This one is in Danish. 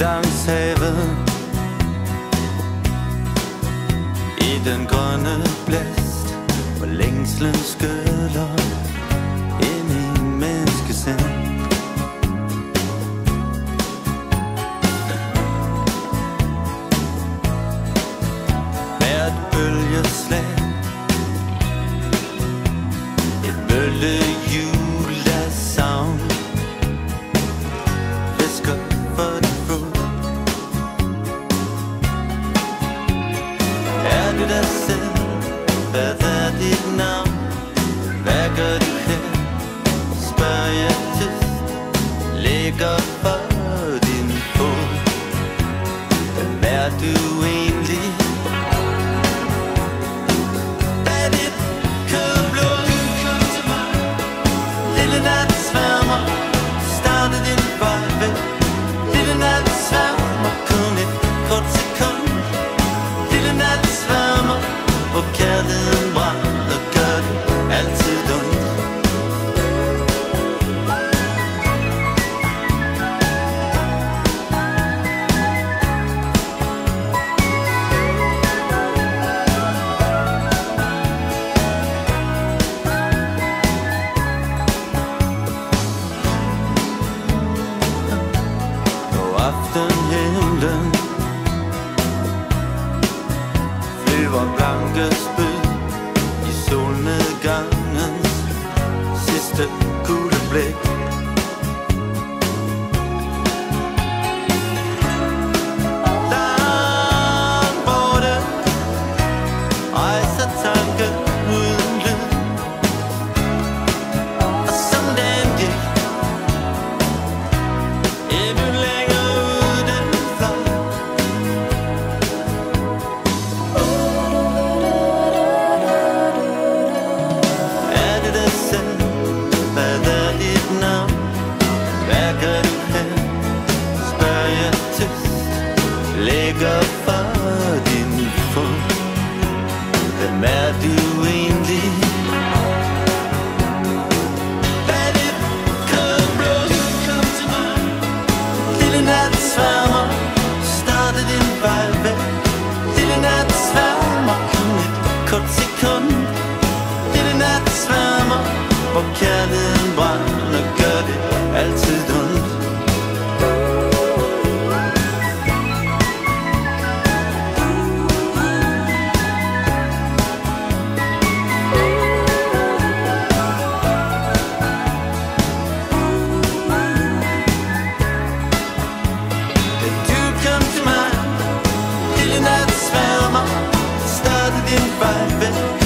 langs I den grønne blæst Hvor længslen skøller Ind i menneskesind. Hvert bølgeslag Et bølgehjul Hvad er dit navn? Hvad gør du her? Spørger jeg tyst Ligger for din fod Hvem er du aftenhimlen. Flyver blanke spyd I solnedgangens Sidste kugleblik. Ligger for din fod Hvem er du egentlig? Hvad er dit kødblod? Lille natsværmer Starte din vej væk Lille natsværmer Kun et kort sekund Lille natsværmer Hvor kærligheden brænder Gør det altid ondt private